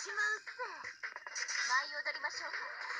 しまうっせ舞い踊りましょうか。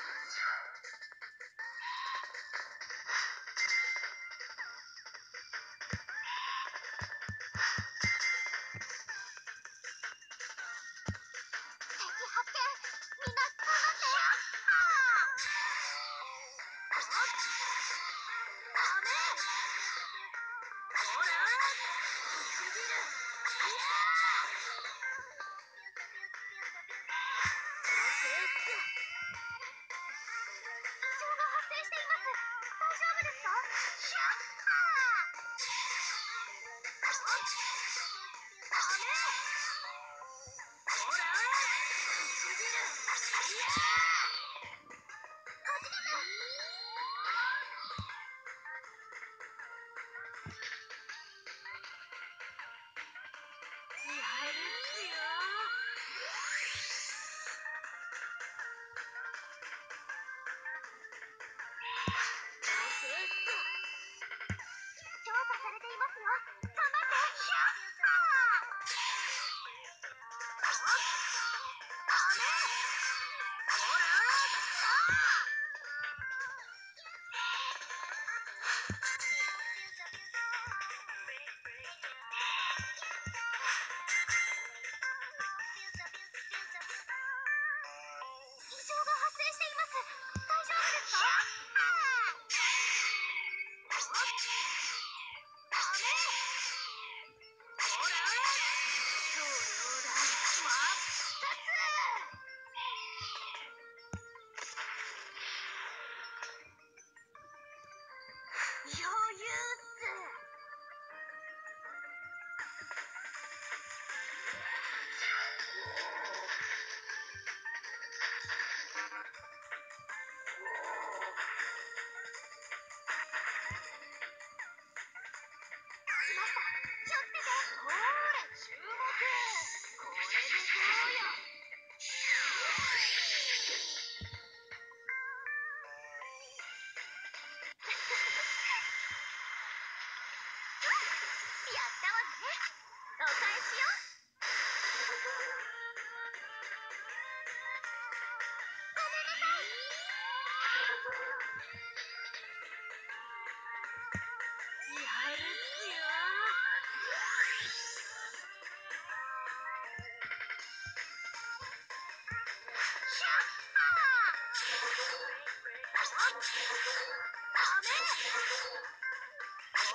ほ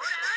ら。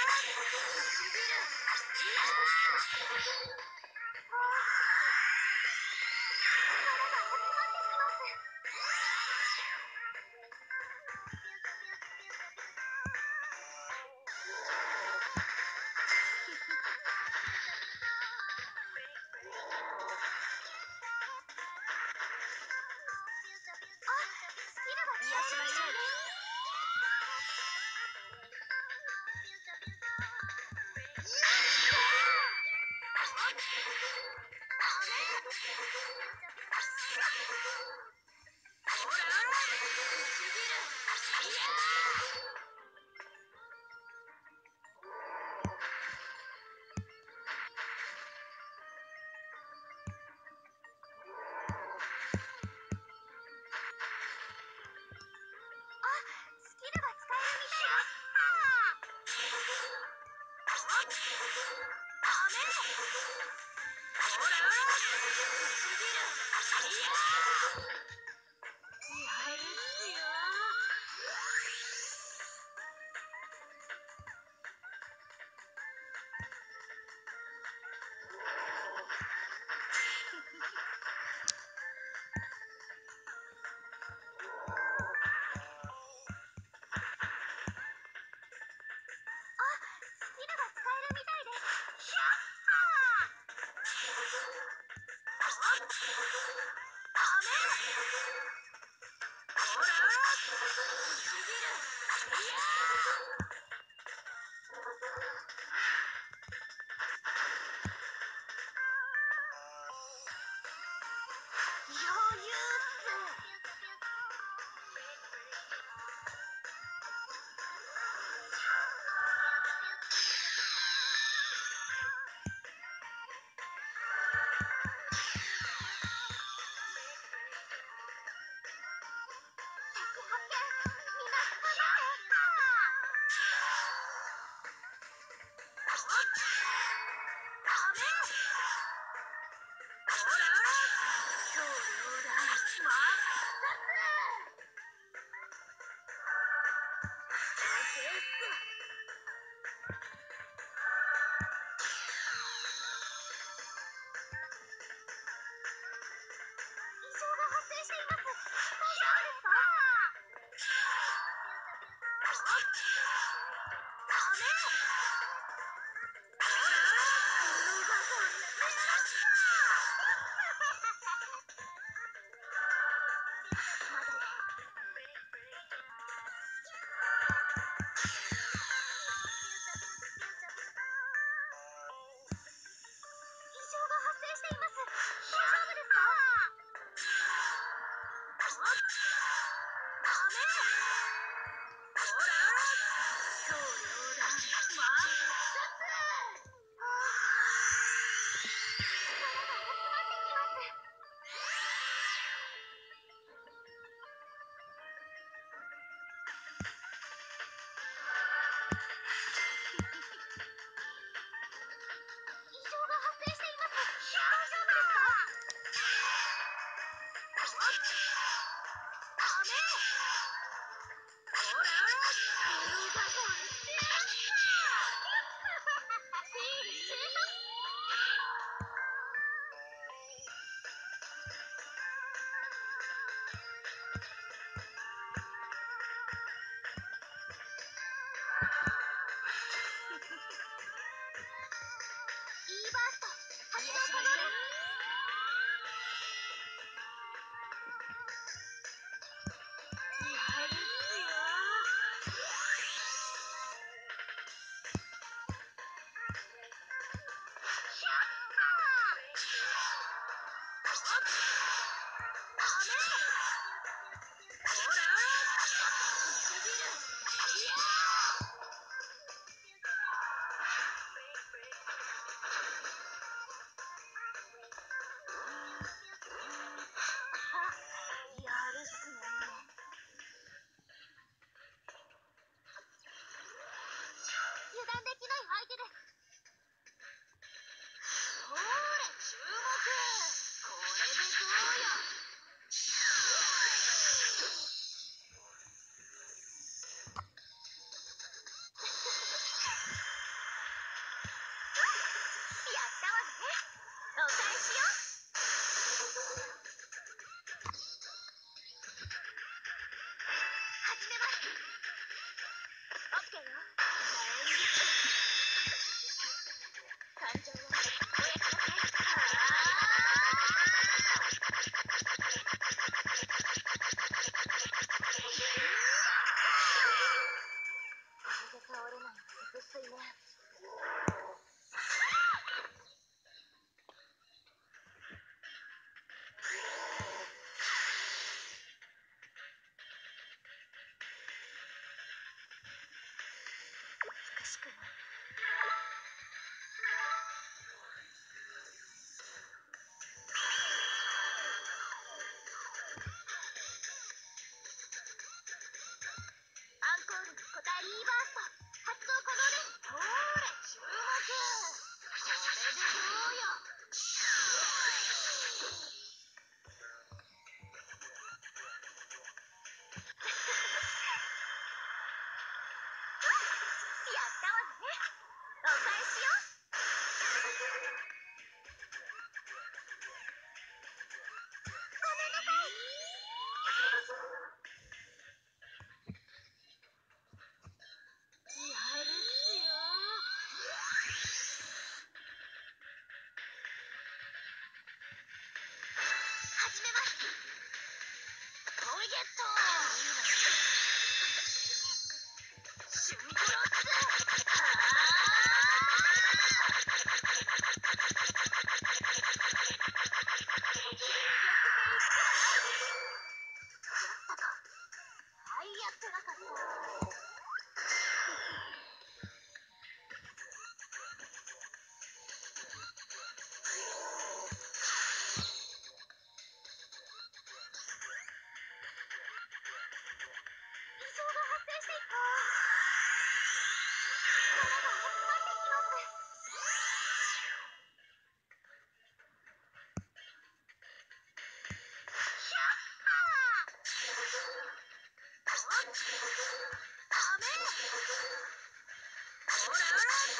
あ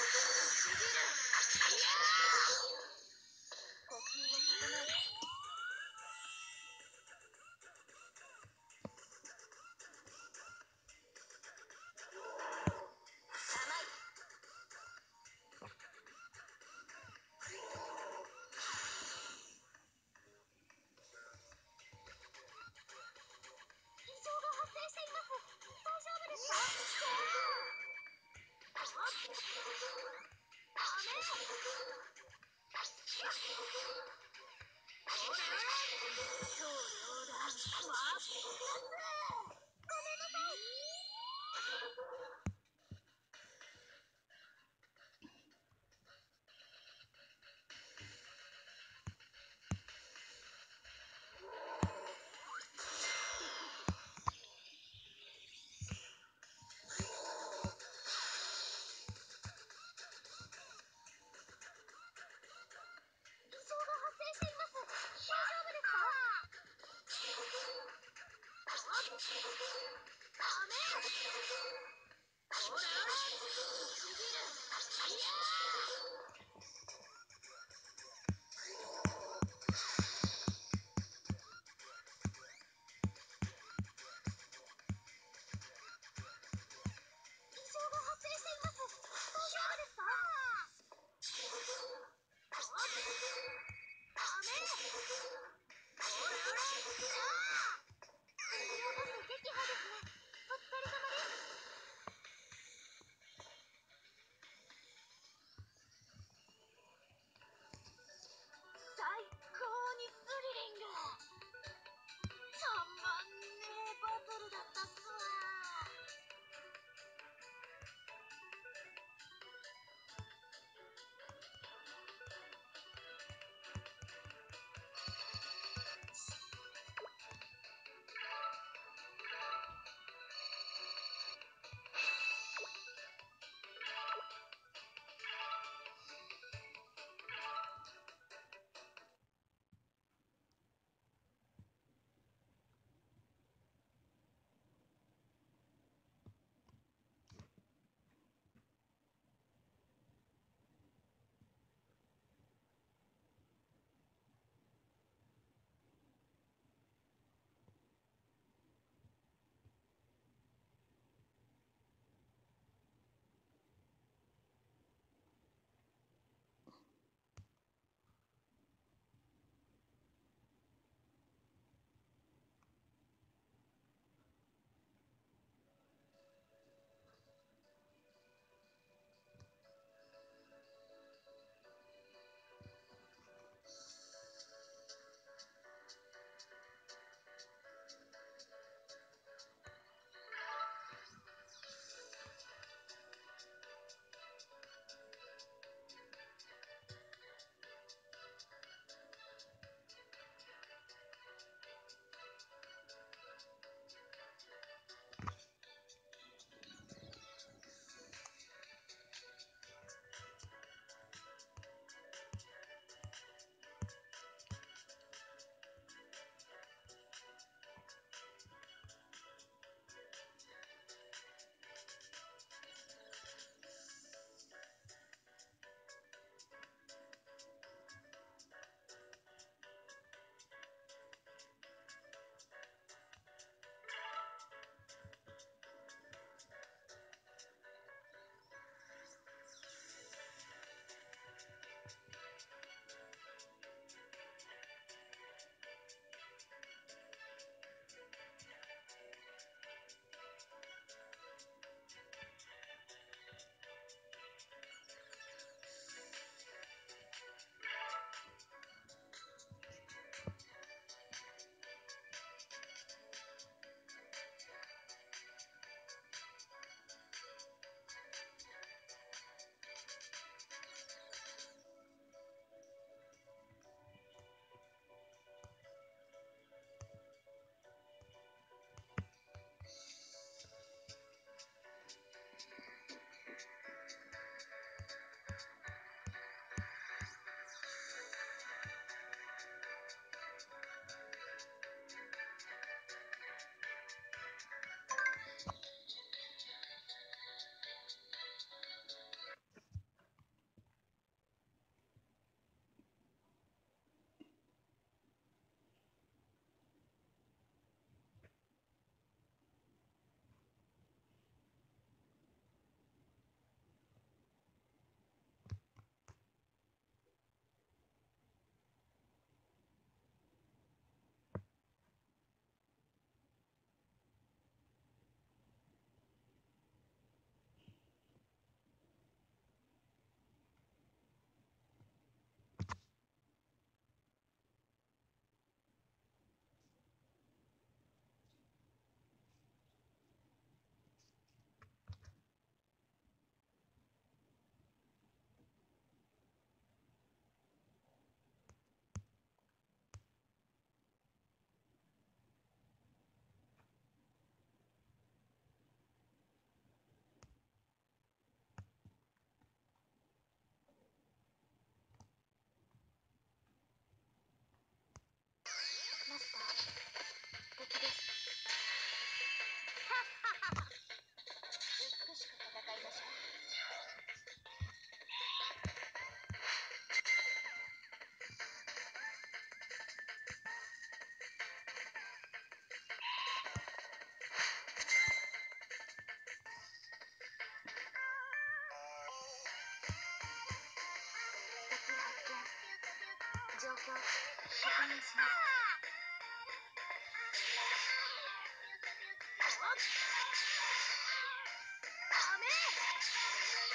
げる! Come in!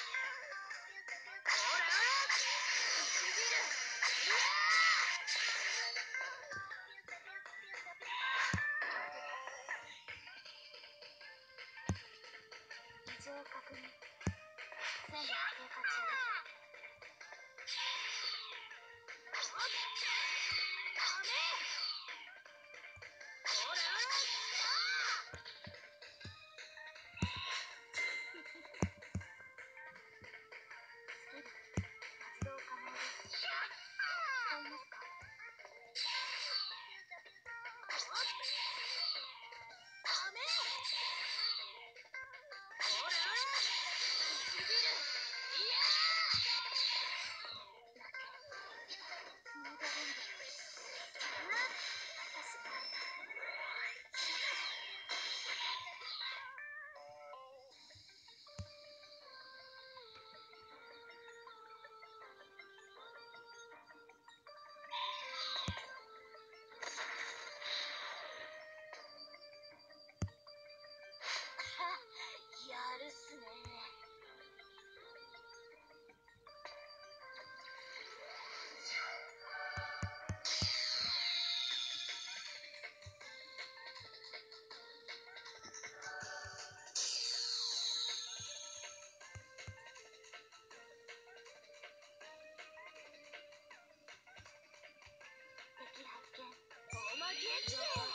Joe.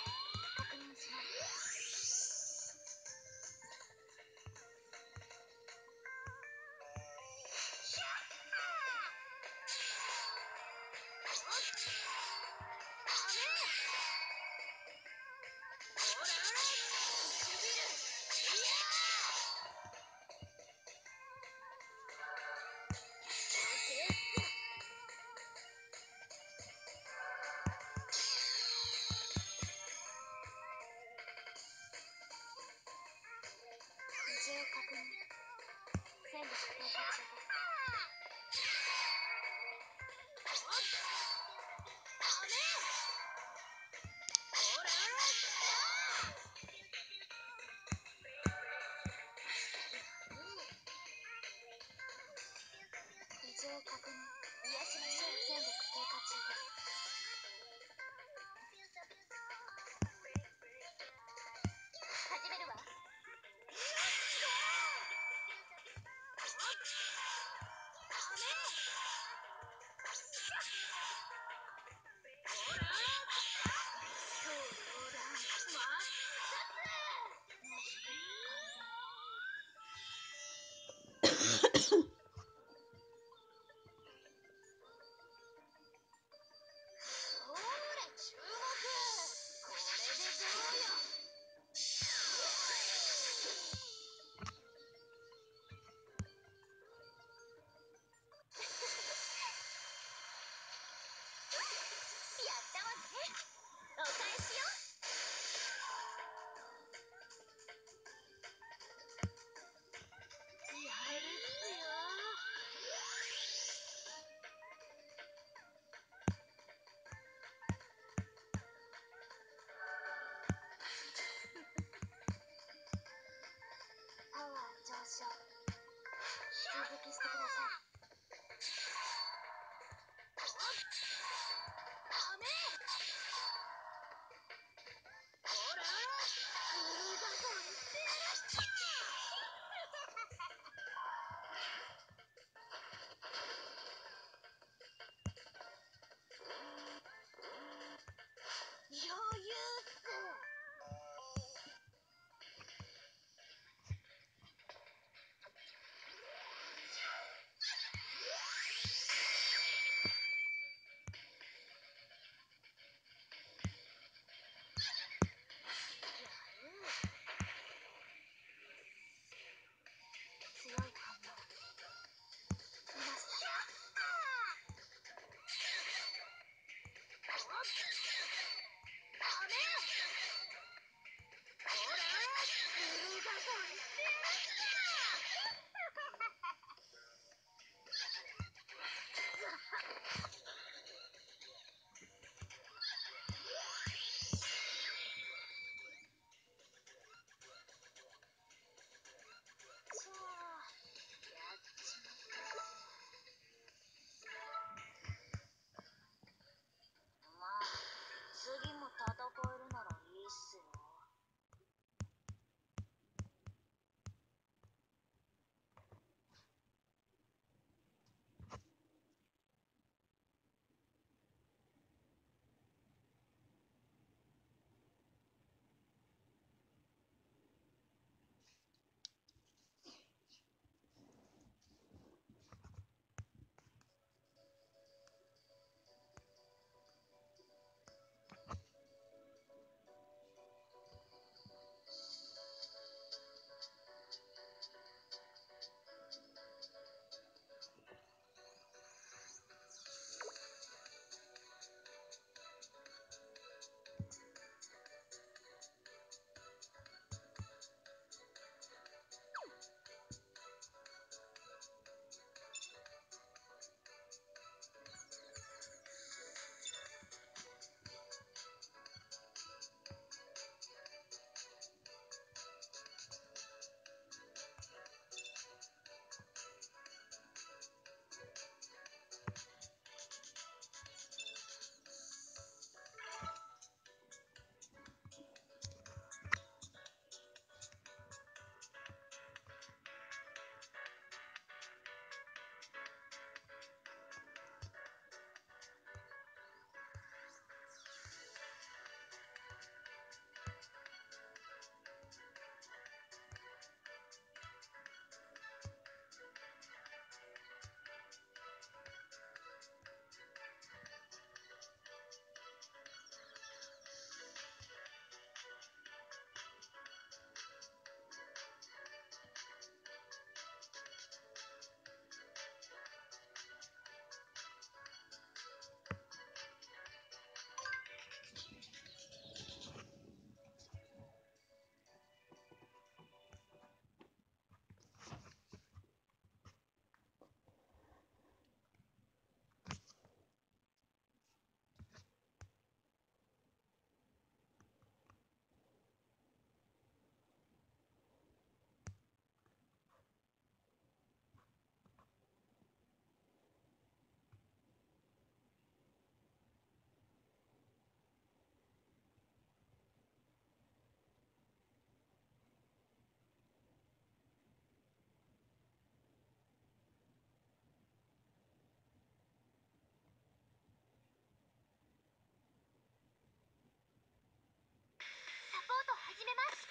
めます。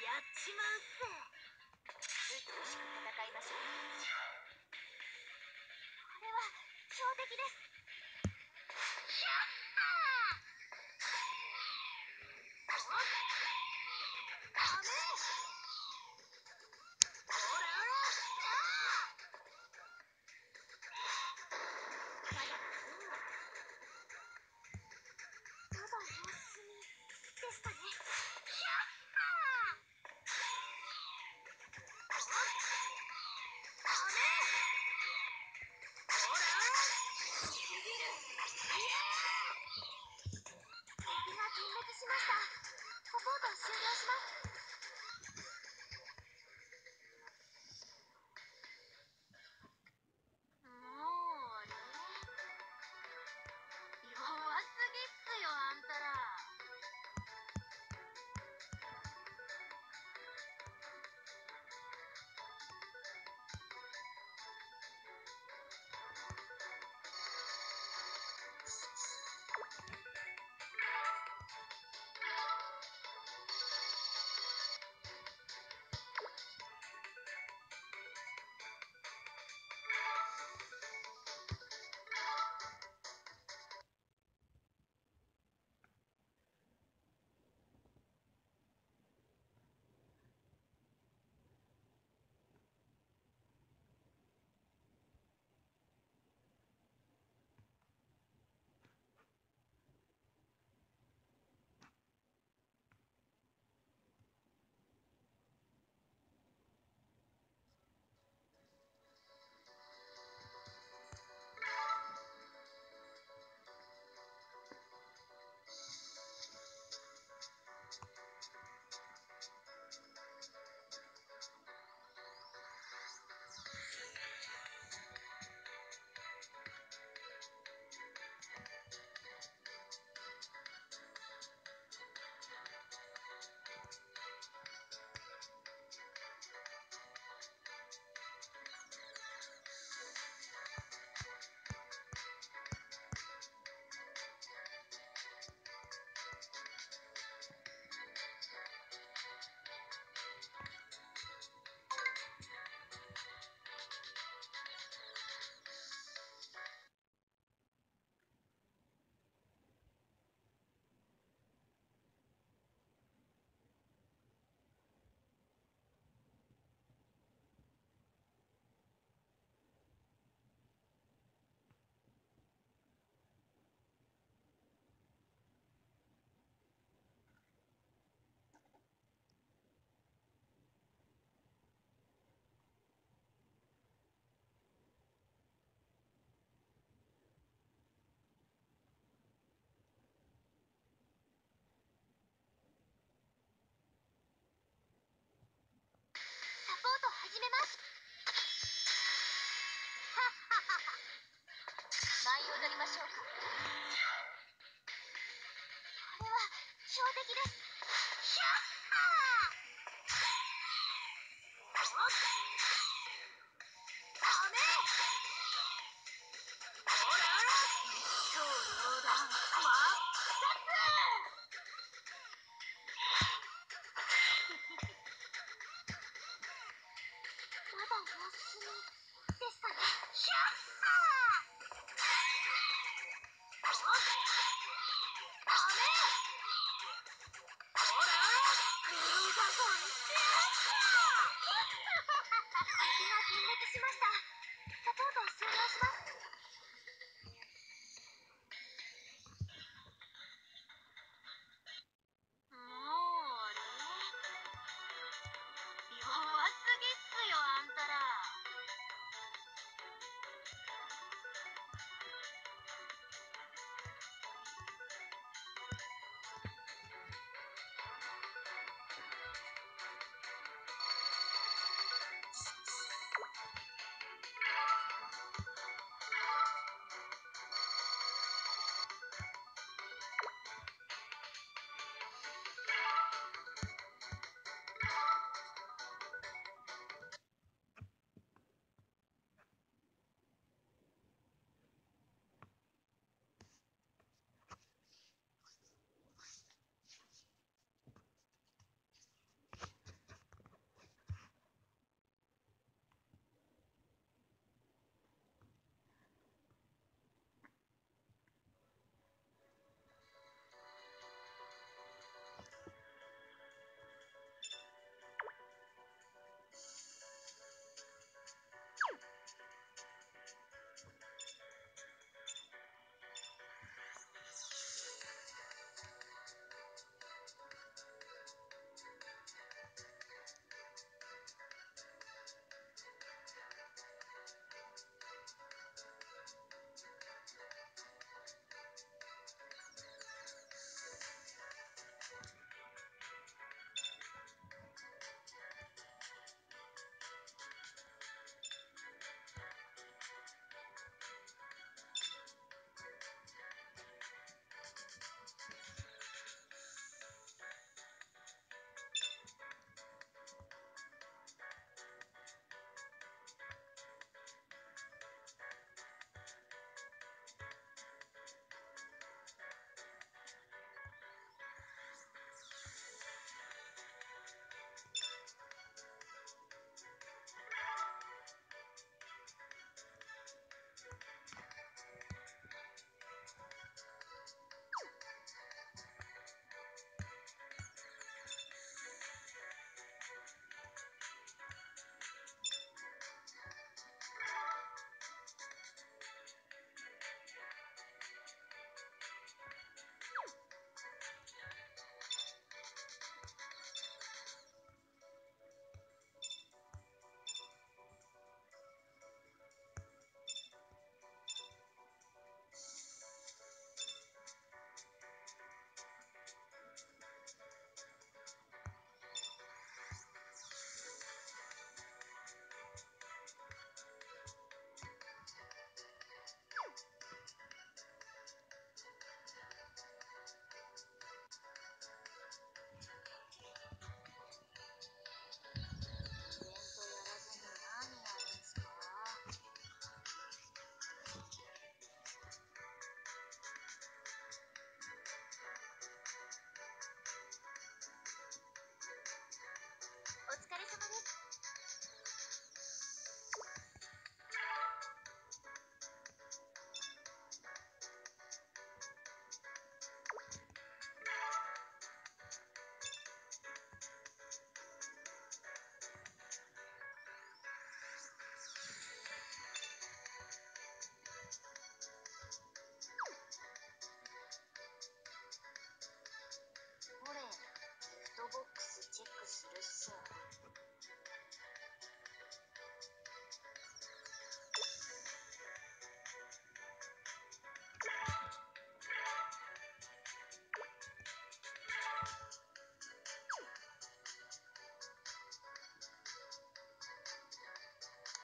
やっちまうぜ。美しく戦いましょう。これは強敵です。が点滅しました。サポート終了します。